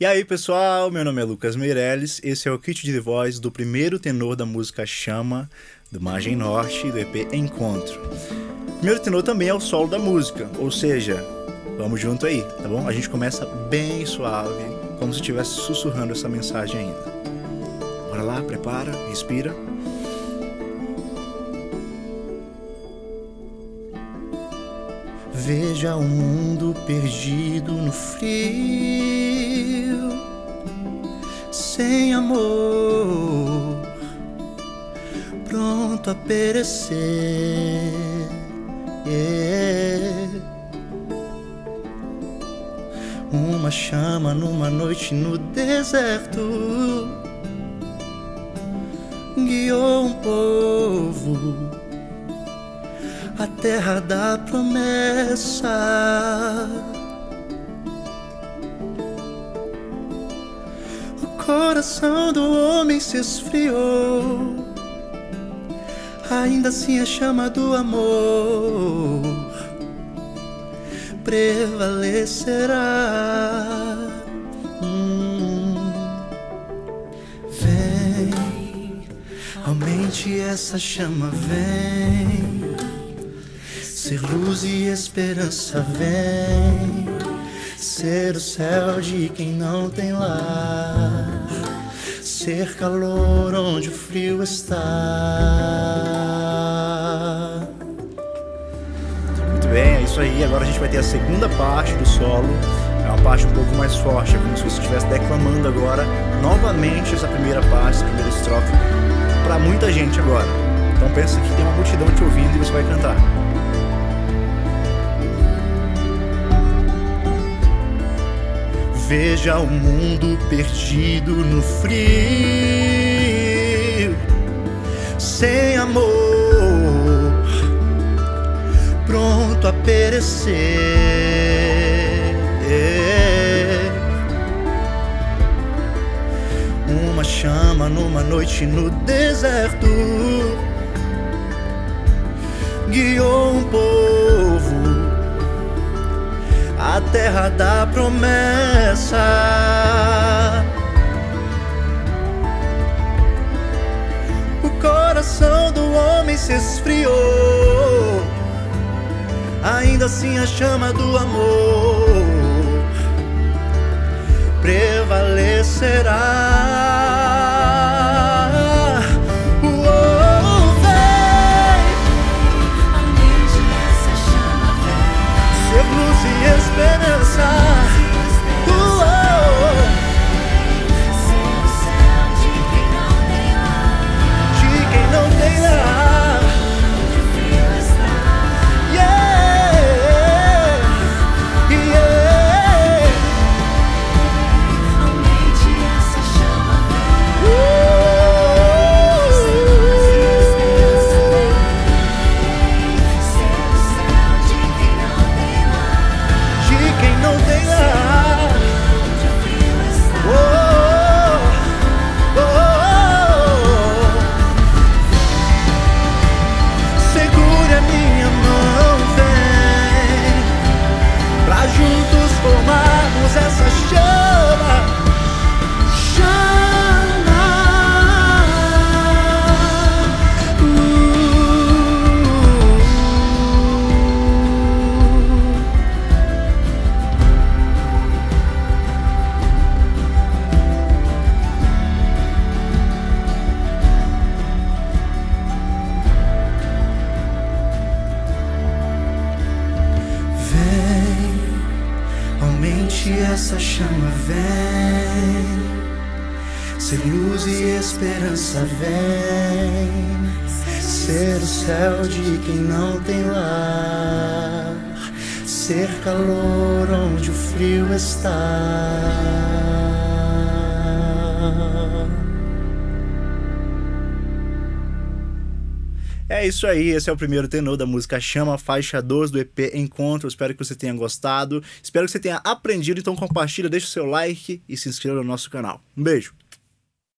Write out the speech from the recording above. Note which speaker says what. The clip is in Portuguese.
Speaker 1: E aí pessoal, meu nome é Lucas Meirelles, esse é o kit de voz do primeiro tenor da música Chama, do Margem Norte, do EP Encontro. O primeiro tenor também é o solo da música, ou seja, vamos junto aí, tá bom? A gente começa bem suave, como se estivesse sussurrando essa mensagem ainda. Bora lá, prepara, respira. Veja o mundo perdido no frio, sem amor, pronto a perecer. Yeah. Uma chama numa noite no deserto guiou um povo a terra da promessa. O coração do homem se esfriou, ainda assim a chama do amor prevalecerá. Hum. Vem, aumente essa chama, vem. Ser luz e esperança vem, ser o céu de quem não tem lar, ser calor onde o frio está. Muito bem, é isso aí. Agora a gente vai ter a segunda parte do solo. É uma parte um pouco mais forte, é como se você estivesse declamando agora novamente essa primeira parte, essa primeira estrofe, para muita gente agora. Então pensa que tem uma multidão te ouvindo e você vai cantar. Veja o mundo perdido no frio, sem amor, pronto a perecer. Uma chama numa noite no deserto guiou um povo a terra da promessa. O coração do homem se esfriou, ainda assim a chama do amor prevalecerá. Essa chama vem, ser luz e esperança vem, ser o céu de quem não tem lar, ser calor onde o frio está. É isso aí, esse é o primeiro tenor da música Chama, faixa 2 do EP Encontro. Espero que você tenha gostado. Espero que você tenha aprendido. Então compartilha, deixa o seu like e se inscreva no nosso canal. Um beijo!